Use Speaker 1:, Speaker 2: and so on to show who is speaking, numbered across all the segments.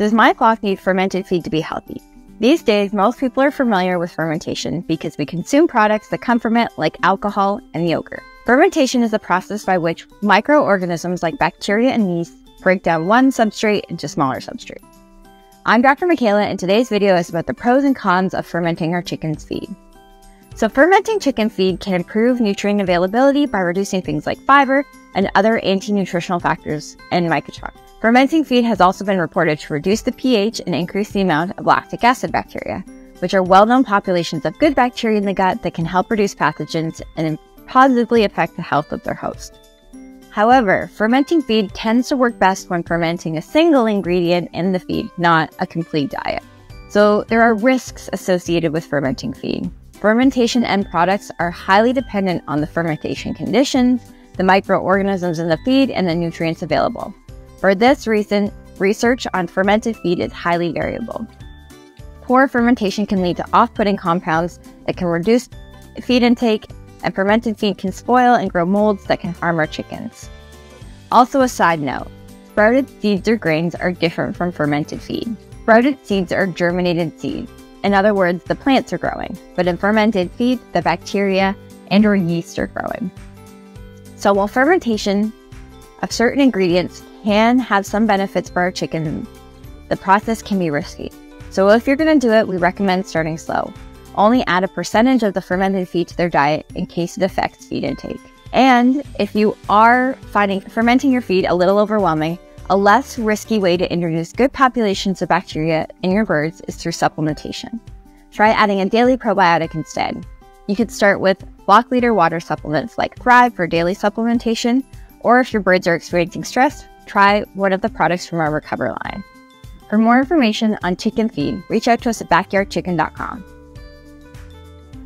Speaker 1: Does my flock need fermented feed to be healthy? These days, most people are familiar with fermentation because we consume products that come from it, like alcohol and yogurt. Fermentation is a process by which microorganisms like bacteria and yeast break down one substrate into smaller substrates. I'm Dr. Mikayla, and today's video is about the pros and cons of fermenting our chicken's feed. So, fermenting chicken feed can improve nutrient availability by reducing things like fiber and other anti nutritional factors in mycotoxins. Fermenting feed has also been reported to reduce the pH and increase the amount of lactic acid bacteria, which are well known populations of good bacteria in the gut that can help reduce pathogens and positively affect the health of their host. However, fermenting feed tends to work best when fermenting a single ingredient in the feed, not a complete diet. So there are risks associated with fermenting feed. Fermentation end products are highly dependent on the fermentation conditions, the microorganisms in the feed, and the nutrients available. For this reason, research on fermented feed is highly variable. Poor fermentation can lead to off putting compounds that can reduce feed intake, and fermented feed can spoil and grow molds that can harm our chickens. Also, a side note sprouted seeds or grains are different from fermented feed. Sprouted seeds are germinated seeds. In other words, the plants are growing, but in fermented feed, the bacteria and or yeast are growing. So while fermentation of certain ingredients can have some benefits for our chickens, the process can be risky. So if you're going to do it, we recommend starting slow. Only add a percentage of the fermented feed to their diet in case it affects feed intake. And if you are finding fermenting your feed a little overwhelming, a less risky way to introduce good populations of bacteria in your birds is through supplementation. Try adding a daily probiotic instead. You could start with flock leader water supplements like Thrive for daily supplementation, or if your birds are experiencing stress, try one of the products from our Recover line. For more information on chicken feed, reach out to us at backyardchicken.com.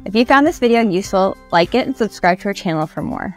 Speaker 1: If you found this video useful, like it and subscribe to our channel for more.